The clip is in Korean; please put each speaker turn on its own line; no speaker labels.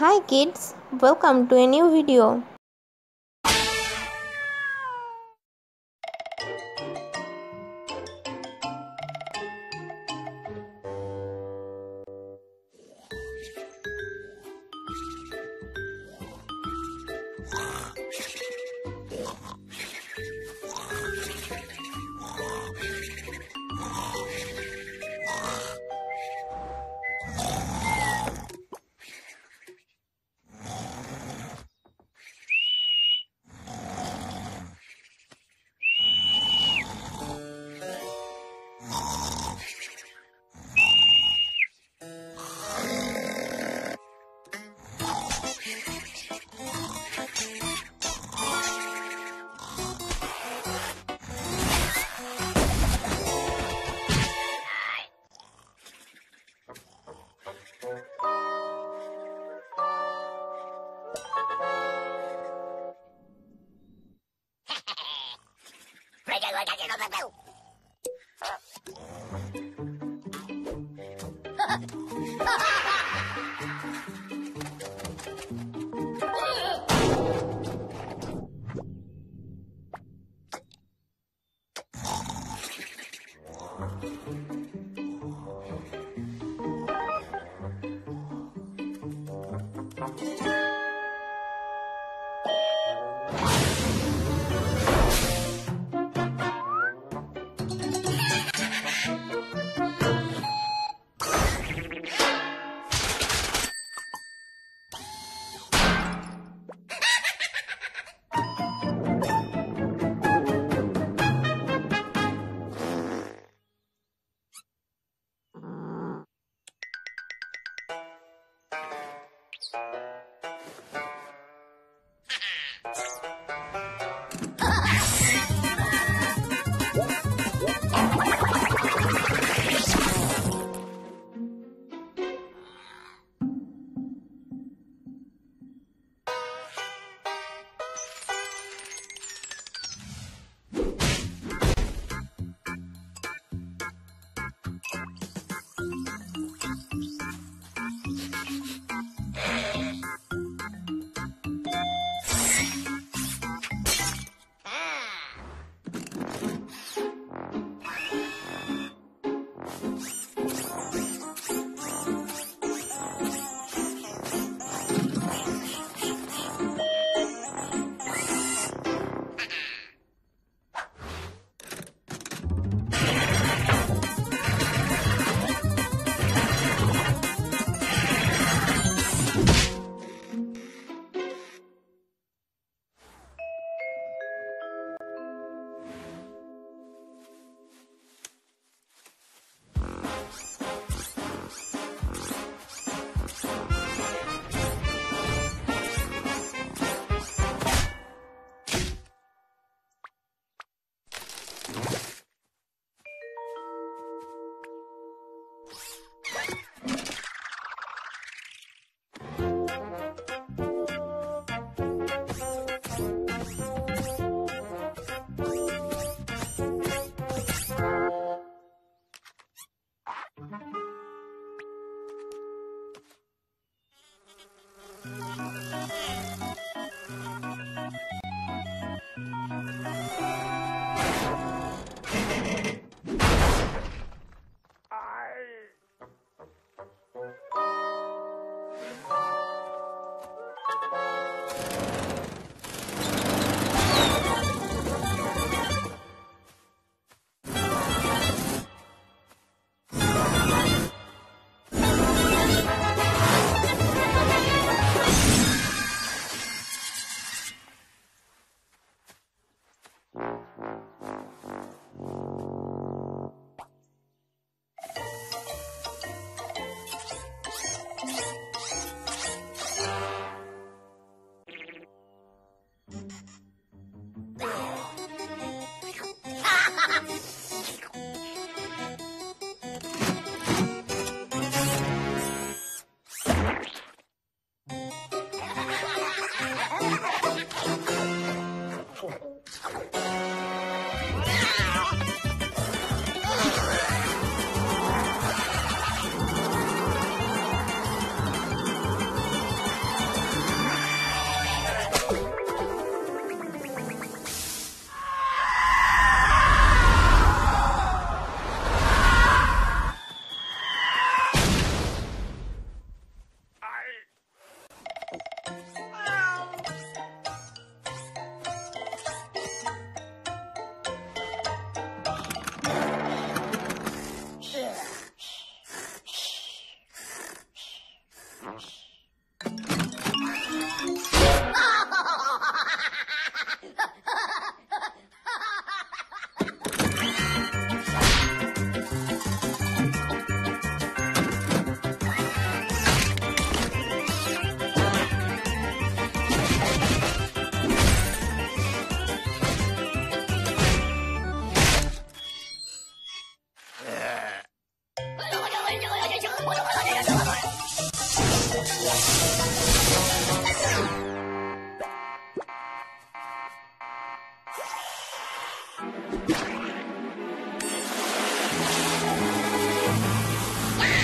Hi kids, welcome to a new video.